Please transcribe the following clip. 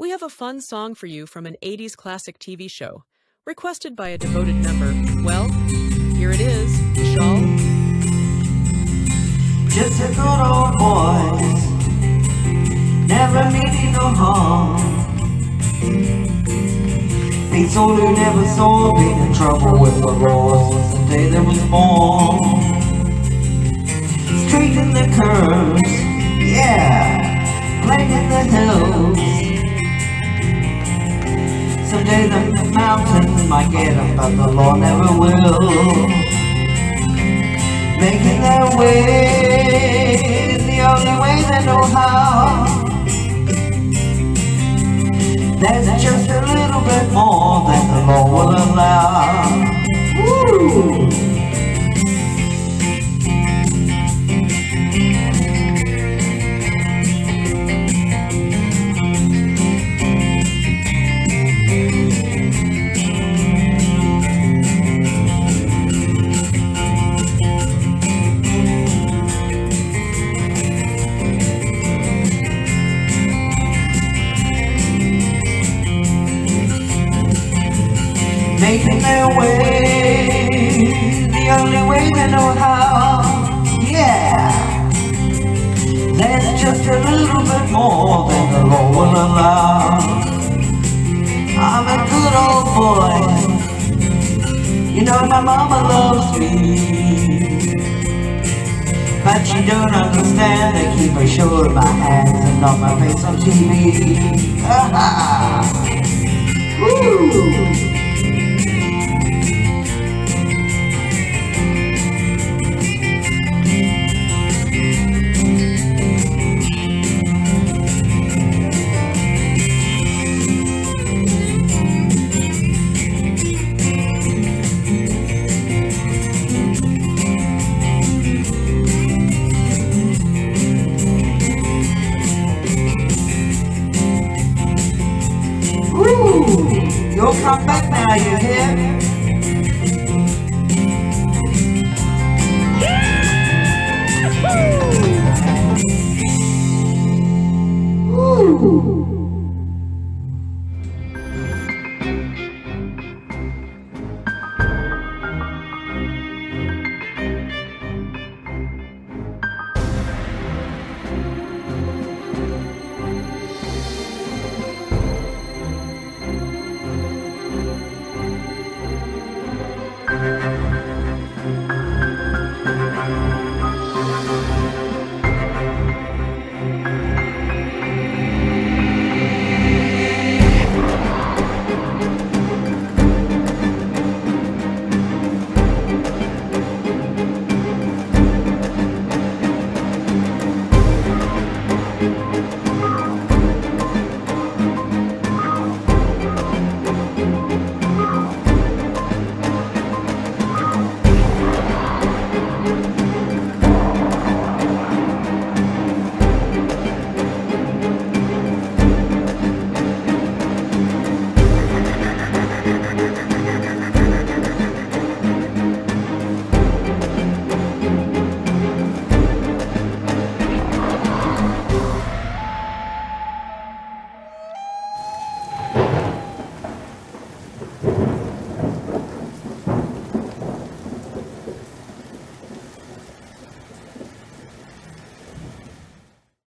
We have a fun song for you from an 80s classic TV show, requested by a devoted member. Well, here it is, Shawl. Just a good old boy, never meaning no harm. A soul who never saw being in trouble with the law since the day that was born. Straight in the curves, yeah, playing in the hills. Someday the mountain might get up, but the law never will. Making their way, is the only way they know how. There's just a little bit more than the law will allow. Making their way the only way they know how. Yeah, there's just a little bit more than the law will allow. I'm a good old boy, you know my mama loves me. But she don't understand, they keep her of my hands and not my face on TV. Woo! Don't come back now, you hear? Ooh.